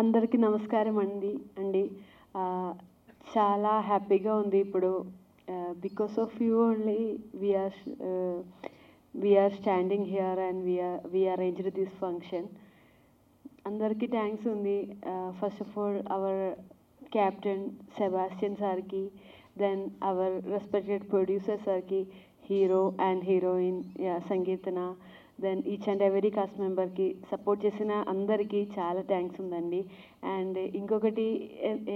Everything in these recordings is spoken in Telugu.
అందరికీ నమస్కారం అండి. అండి చాలా హ్యాపీగా ఉంది ఇప్పుడు. Because of you only we're we're standing here and we're we arranged this function. అందరికీ థ్యాంక్స్ ఉంది. First of all our captain Sebastian సార్కి దెన్ అవర్ రెస్పెక్టెడ్ ప్రొడ్యూసర్ సార్కి hero and heroine సంగీతన then each and every cast మెంబర్కి support చేసిన అందరికీ చాలా థ్యాంక్స్ ఉందండి. అండ్ ఇంకొకటి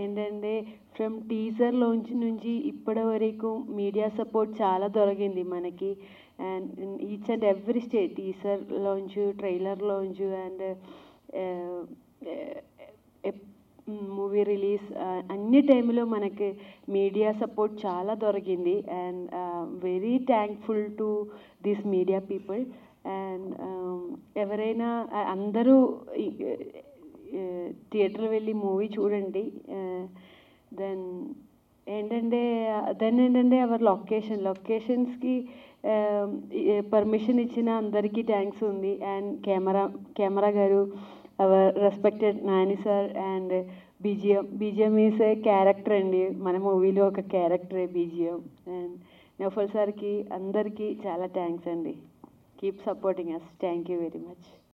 ఏంటంటే ఫ్రమ్ టీజర్లోంచి నుంచి ఇప్పటి వరకు మీడియా సపోర్ట్ చాలా దొరికింది మనకి. And each and every state టీజర్లోంచు ట్రైలర్లోంచు అండ్ మూవీ రిలీజ్ అన్ని టైంలో మనకి మీడియా సపోర్ట్ చాలా దొరికింది and very thankful to this media people. And um, ఎవరైనా అందరూ థియేటర్ వెళ్ళి మూవీ చూడండి దెన్ ఏంటంటే దెన్ ఏంటంటే అవర్ లొకేషన్ లొకేషన్స్కి పర్మిషన్ ఇచ్చిన అందరికీ థ్యాంక్స్ ఉంది. అండ్ కెమెరా కెమెరా గారు our respected Nani sir and BGM BGM is a character అండి. మన మూవీలో ఒక క్యారెక్టరే బీజిఎం అండ్ నఫల్ సార్కి అందరికీ చాలా థ్యాంక్స్ అండి. Keep supporting us. Thank you very much.